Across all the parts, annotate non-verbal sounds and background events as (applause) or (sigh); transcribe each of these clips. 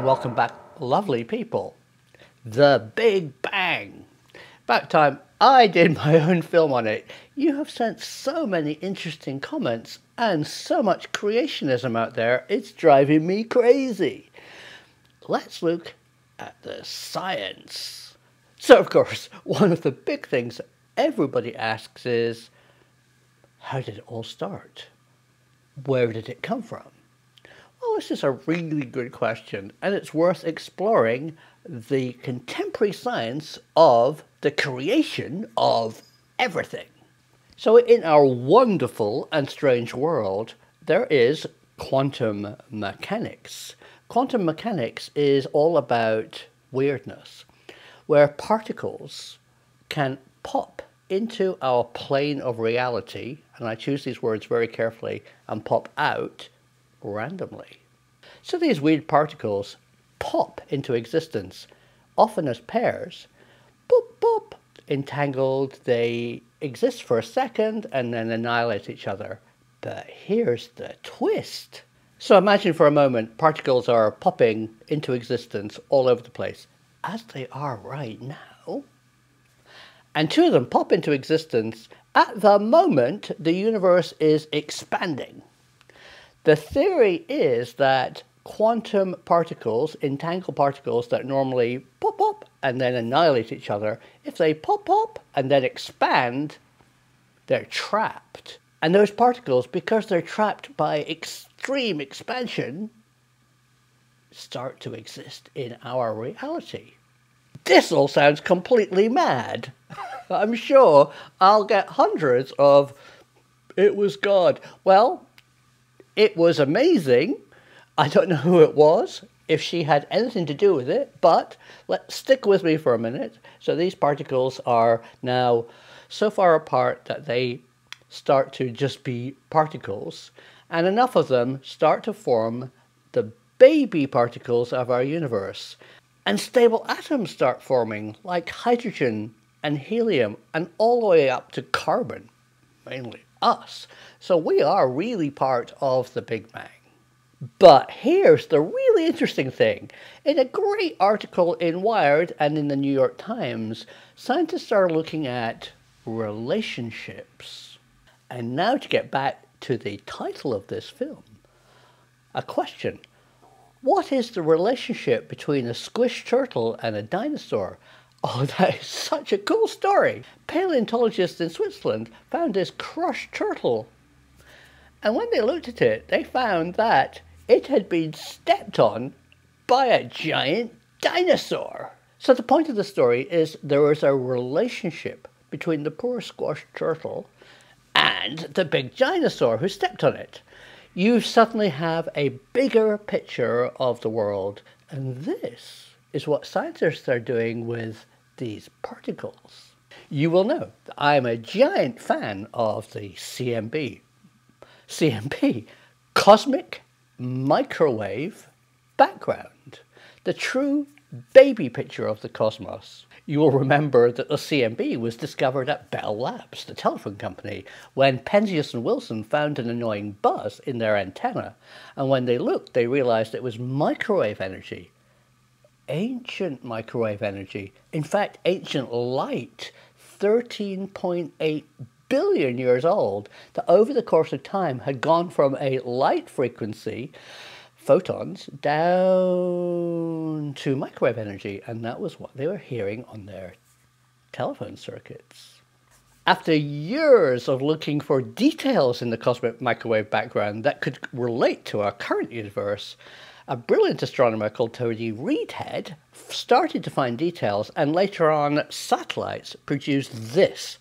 and welcome back, lovely people. The Big Bang. About time I did my (laughs) own film on it. You have sent so many interesting comments and so much creationism out there, it's driving me crazy. Let's look at the science. So, of course, (laughs) one of the big things everybody asks is how did it all start? Where did it come from? Well, this is a really good question, and it's worth exploring the contemporary science of the creation of everything. So, in our wonderful and strange world, there is quantum mechanics. Quantum mechanics is all about weirdness, where particles can pop into our plane of reality, and I choose these words very carefully, and pop out randomly. So these weird particles pop into existence, often as pairs. Boop, boop. Entangled, they exist for a second and then annihilate each other. But here's the twist. So imagine for a moment particles are popping into existence all over the place, as they are right now. And two of them pop into existence at the moment the universe is expanding. The theory is that quantum particles, entangled particles that normally pop pop and then annihilate each other, if they pop pop and then expand, they're trapped. And those particles, because they're trapped by extreme expansion, start to exist in our reality. This all sounds completely mad. (laughs) I'm sure I'll get hundreds of it was God. Well, it was amazing. I don't know who it was, if she had anything to do with it, but let's stick with me for a minute. So these particles are now so far apart that they start to just be particles, and enough of them start to form the baby particles of our universe. And stable atoms start forming, like hydrogen and helium, and all the way up to carbon, mainly us. So we are really part of the Big Bang. But here's the really interesting thing. In a great article in Wired and in the New York Times, scientists are looking at relationships. And now to get back to the title of this film, a question. What is the relationship between a squished turtle and a dinosaur? Oh, (laughs) that is such a cool story. Paleontologists in Switzerland found this crushed turtle. And when they looked at it, they found that it had been stepped on by a giant dinosaur. So the point of the story is there was a relationship between the poor squashed turtle and the big dinosaur who stepped on it. You suddenly have a bigger picture of the world, and this is what scientists are doing with these particles. You will know that I am a giant fan of the CMB. CMB, Cosmic Microwave Background, the true baby picture of the cosmos. You will remember that the CMB was discovered at Bell Labs, the telephone company, when Penzias and Wilson found an annoying buzz in their antenna, and when they looked, they realized it was microwave energy ancient microwave energy. In fact, ancient light, 13.8 billion years old, that over the course of time had gone from a light frequency, photons, down to microwave energy. And that was what they were hearing on their telephone circuits. After years of looking for details in the cosmic microwave background that could relate to our current universe, a brilliant astronomer called Tony Readhead started to find details, and later on, satellites produced this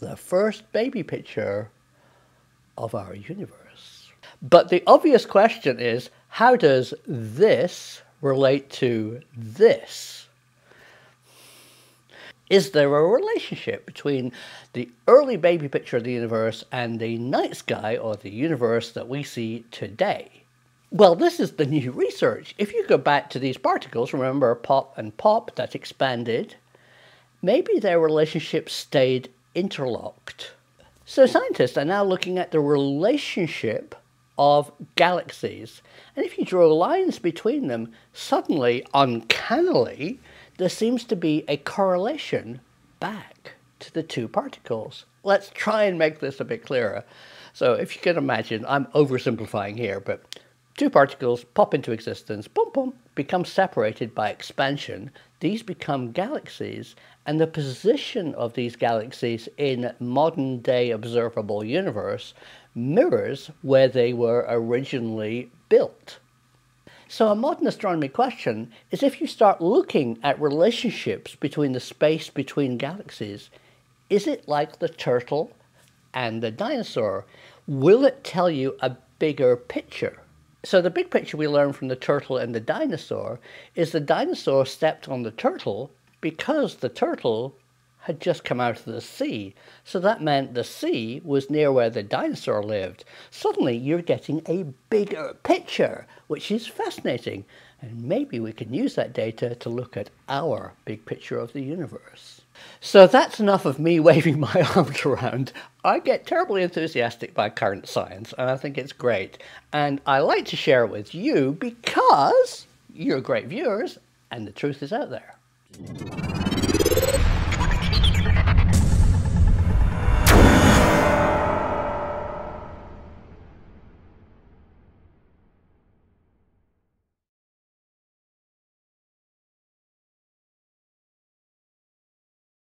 the first baby picture of our universe. But the obvious question is how does this relate to this? Is there a relationship between the early baby picture of the universe and the night sky or the universe that we see today? Well, this is the new research. If you go back to these particles, remember pop and pop that expanded, maybe their relationship stayed interlocked. So scientists are now looking at the relationship of galaxies. And if you draw lines between them, suddenly, uncannily, there seems to be a correlation back to the two particles. Let's try and make this a bit clearer. So if you can imagine, I'm oversimplifying here, but two particles pop into existence, boom, boom, become separated by expansion. These become galaxies, and the position of these galaxies in modern day observable universe mirrors where they were originally built. So, a modern astronomy question is if you start looking at relationships between the space between galaxies, is it like the turtle and the dinosaur? Will it tell you a bigger picture? So, the big picture we learn from the turtle and the dinosaur is the dinosaur stepped on the turtle because the turtle had just come out of the sea. So that meant the sea was near where the dinosaur lived. Suddenly you're getting a bigger picture, which is fascinating. And maybe we can use that data to look at our big picture of the universe. So that's enough of me (laughs) waving my arms around. I get terribly enthusiastic by current science, and I think it's great. And I like to share it with you because you're great viewers, and the truth is out there.